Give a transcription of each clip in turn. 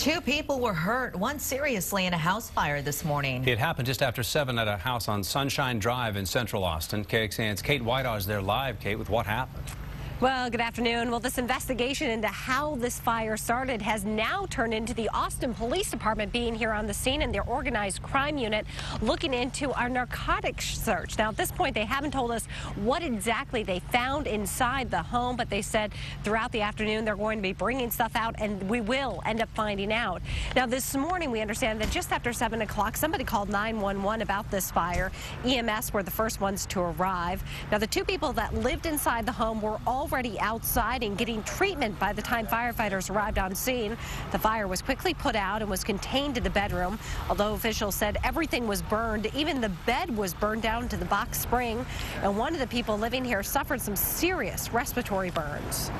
Two people were hurt, one seriously in a house fire this morning. It happened just after 7 at a house on Sunshine Drive in central Austin. KXAN's Kate Weidaw is there live. Kate, with what happened? Well, good afternoon. Well, this investigation into how this fire started has now turned into the Austin Police Department being here on the scene and their organized crime unit looking into our narcotics search. Now, at this point, they haven't told us what exactly they found inside the home, but they said throughout the afternoon they're going to be bringing stuff out and we will end up finding out. Now, this morning, we understand that just after 7 o'clock, somebody called 911 about this fire. EMS were the first ones to arrive. Now, the two people that lived inside the home were all already outside and getting treatment by the time firefighters arrived on scene. The fire was quickly put out and was contained to the bedroom, although officials said everything was burned. Even the bed was burned down to the box spring, and one of the people living here suffered some serious respiratory burns.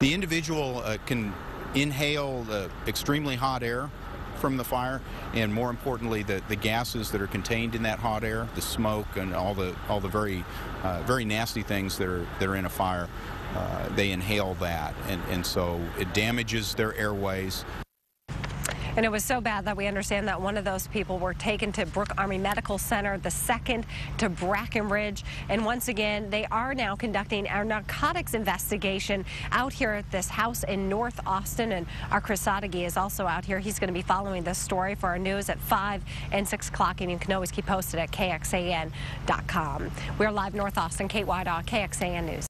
The individual uh, can inhale the extremely hot air from the fire, and more importantly, the, the gases that are contained in that hot air, the smoke, and all the all the very uh, very nasty things that are that are in a fire. Uh, they inhale that, and, and so it damages their airways. And it was so bad that we understand that one of those people were taken to Brooke Army Medical Center, the second to Brackenridge. And once again, they are now conducting our narcotics investigation out here at this house in North Austin. And our Chris Sadeghi is also out here. He's going to be following this story for our news at 5 and 6 o'clock. And you can always keep posted at KXAN.com. We're live North Austin. Kate Weidaw, KXAN News.